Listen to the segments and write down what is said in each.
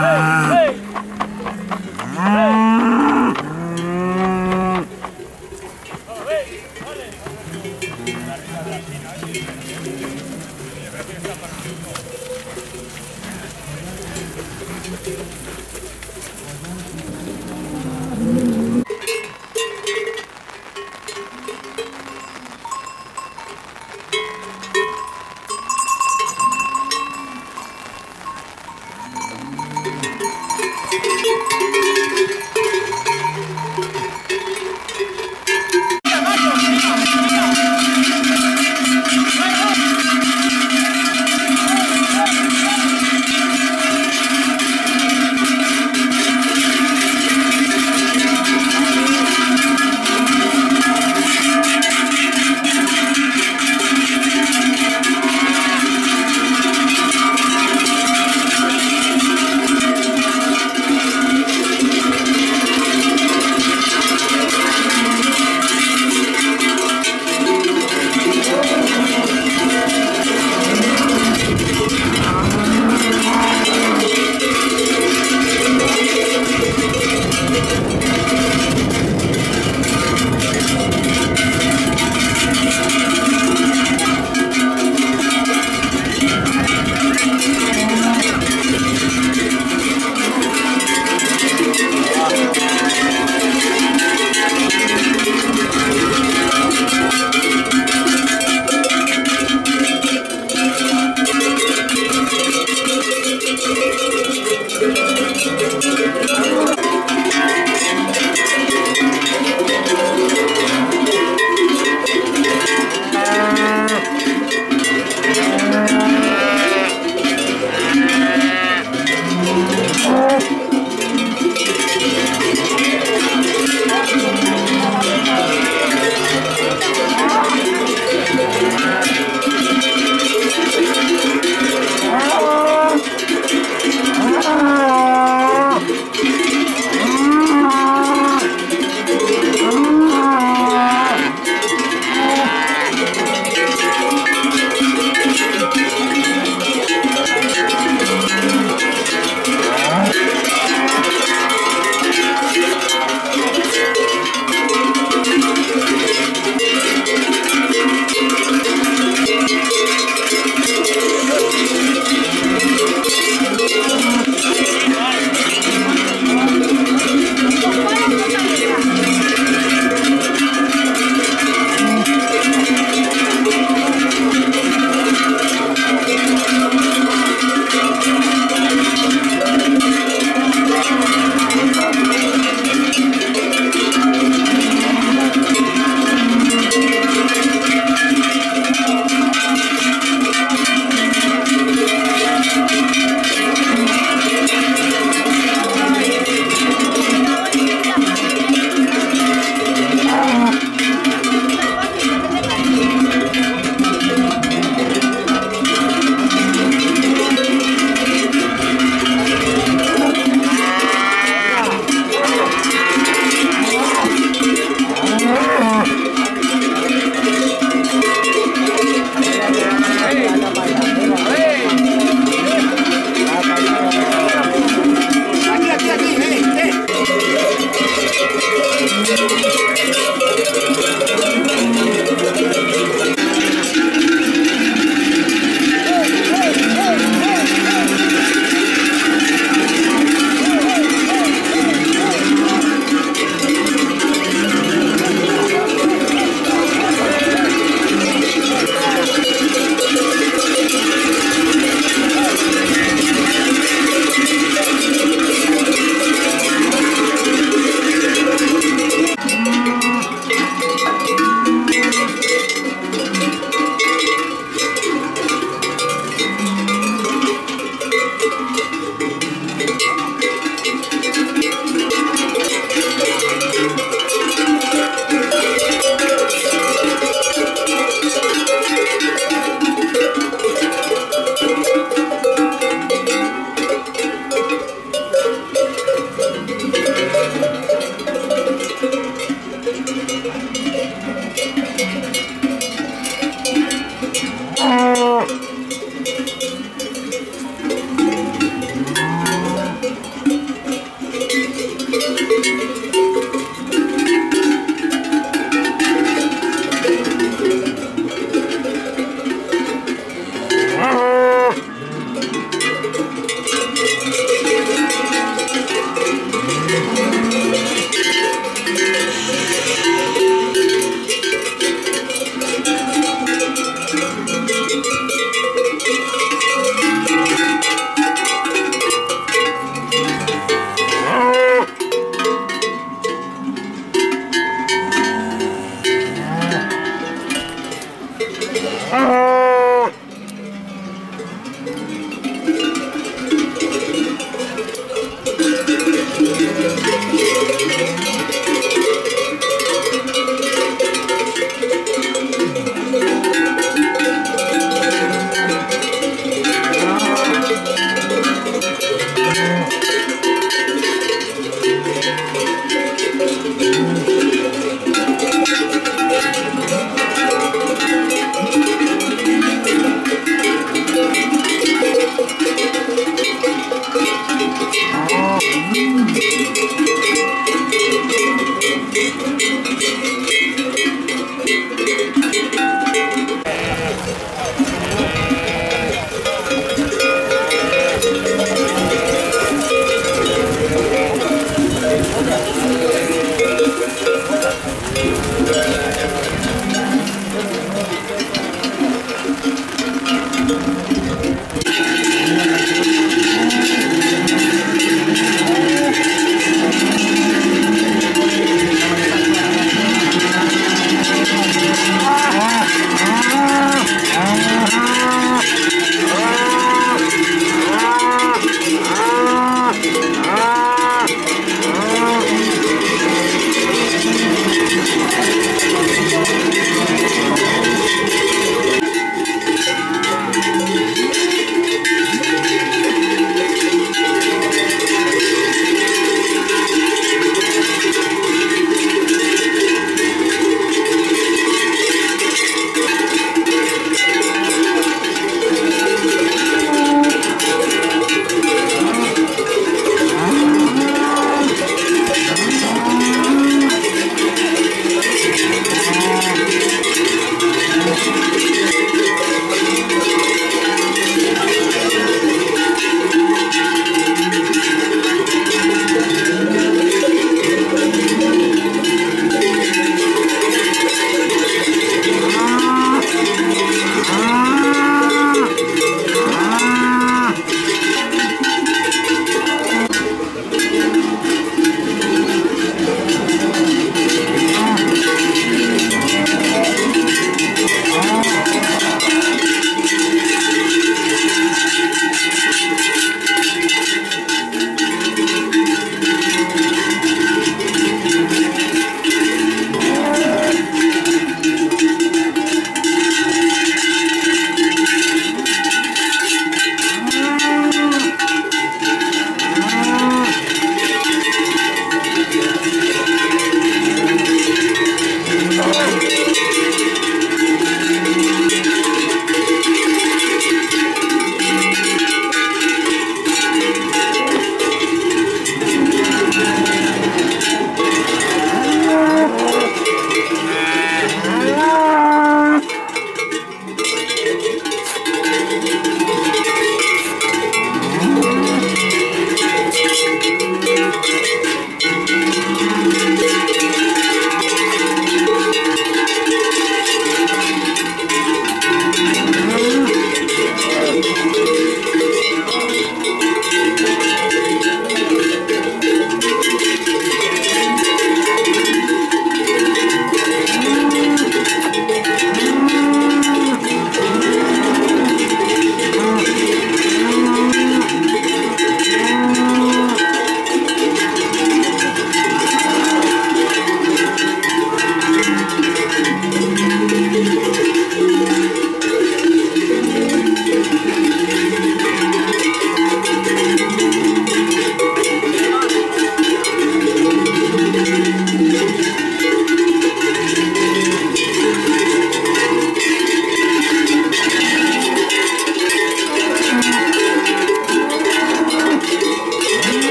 Wow.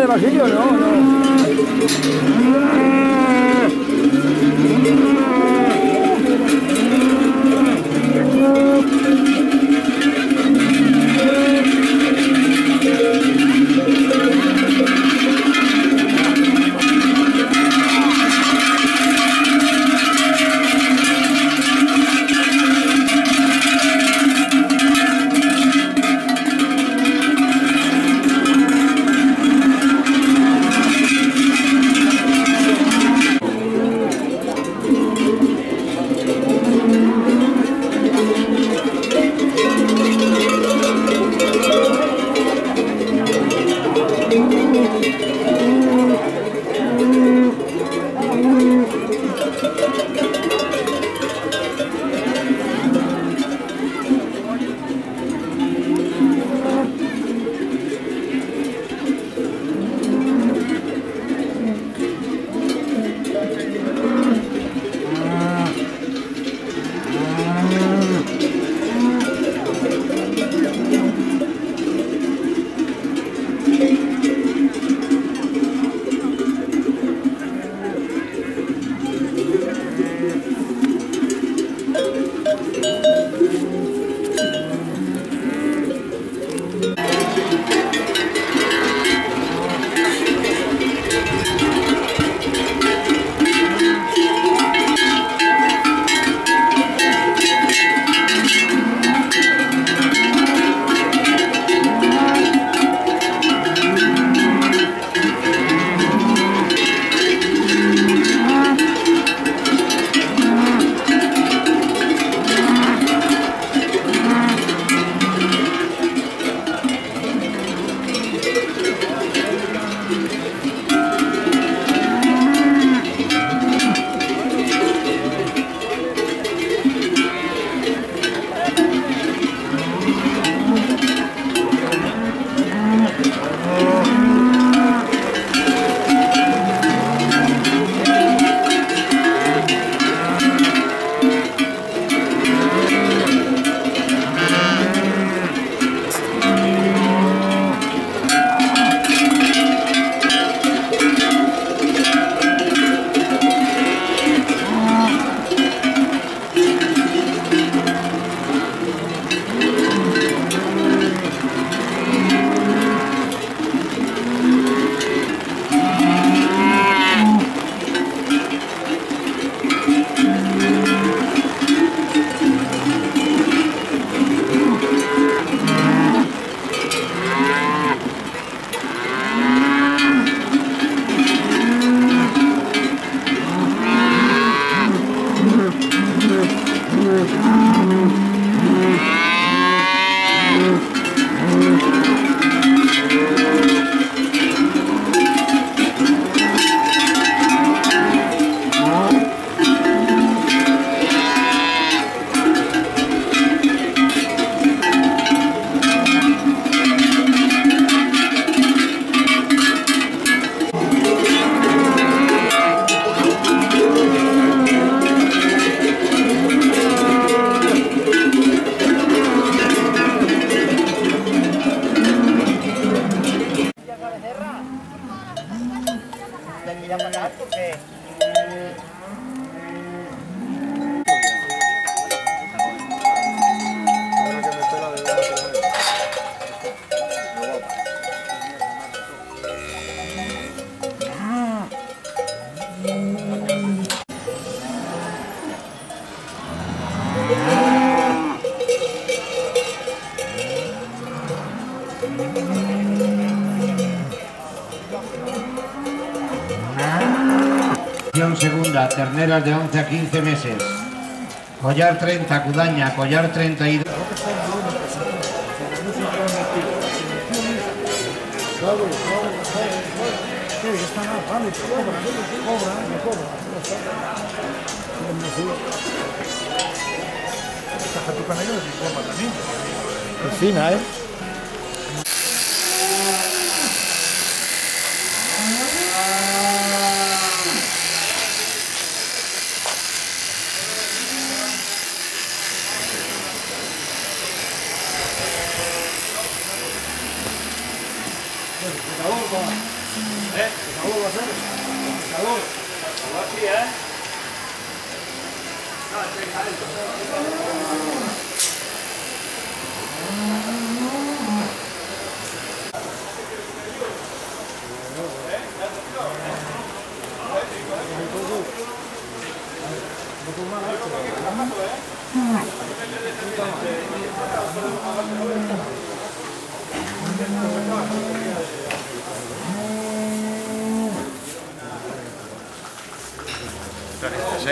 De Basilio, no, no. De 11 a 15 meses. Collar 30, Cudaña, collar 32. Es fina,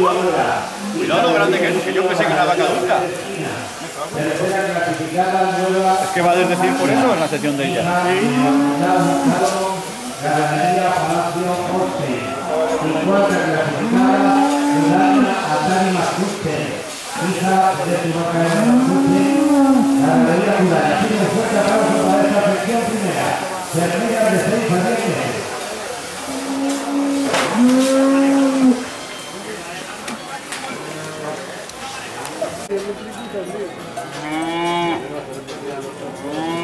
Cuidado lo grande que es, que yo pensé que era vaca Nueva. Es que va a desdecir por eso en la sección de ella. Ganadería Palacio Orte. Y cuarta clasificada, Udaña Atani Mascuste. Hija de Timocaya Mascuste. Ganadería Udaña. Tiene fuerte aplauso para esta sección primera. Termina de 6 a 10. Mm.